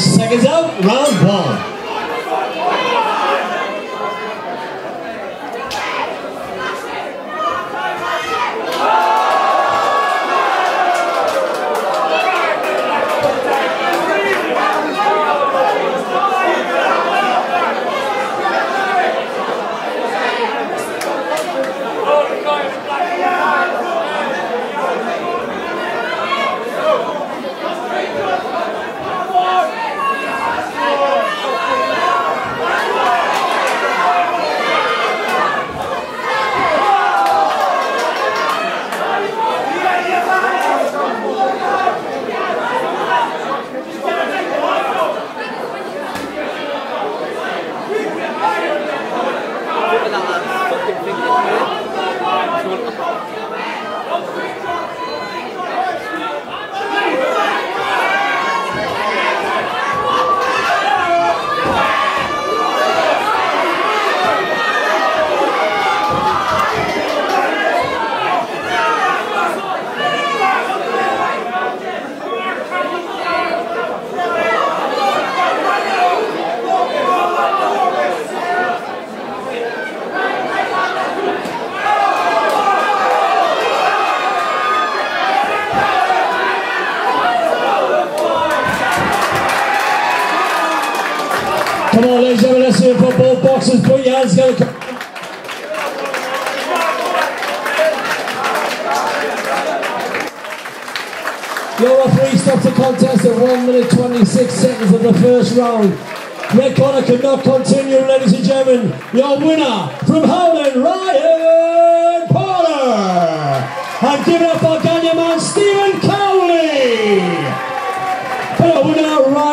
Seconds out, round one. Come on, ladies and gentlemen, let's hear it for both boxers. Put your hands together. Your referee stops the contest at 1 minute 26 seconds of the first round. Red corner cannot continue, ladies and gentlemen. Your winner from Howland, Ryan Porter. And give it up for Ganya man, Steven Cowley. For winner, Ryan